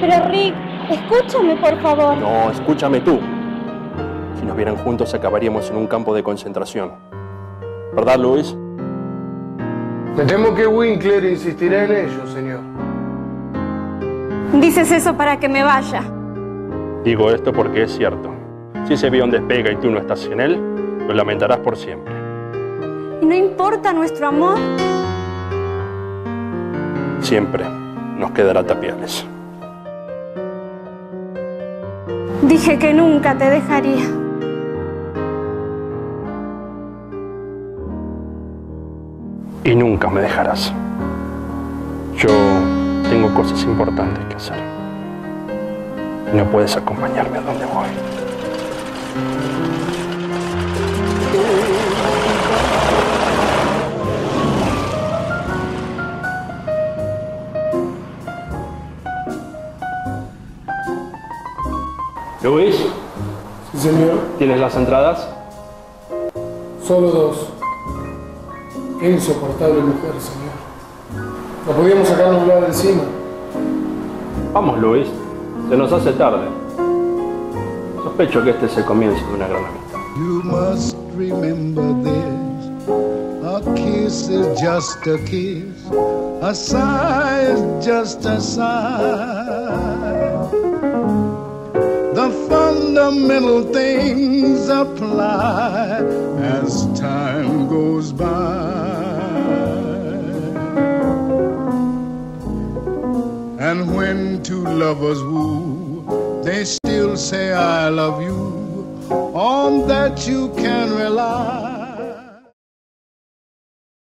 Pero Rick, escúchame por favor. No, escúchame tú. Si nos vieran juntos acabaríamos en un campo de concentración. ¿Verdad, Luis? Me temo que Winkler insistirá en ello, señor. Dices eso para que me vaya. Digo esto porque es cierto. Si ese avión despega y tú no estás en él, lo lamentarás por siempre. ¿Y no importa nuestro amor? Siempre nos quedará tapiales. Dije que nunca te dejaría. Y nunca me dejarás. Yo tengo cosas importantes que hacer. No puedes acompañarme a donde voy. Luis, Sí, señor. ¿tienes las entradas? Solo dos. Qué insoportable mujer, señor. No podíamos sacarnos nada de encima. Vamos, Luis. Se nos hace tarde. Sospecho que este es el comienzo de una gran amistad. You must remember this. A kiss is just a kiss. A sigh is just a sigh. Fundamental things apply as time goes by. And when two lovers woo, they still say, I love you. On that you can rely.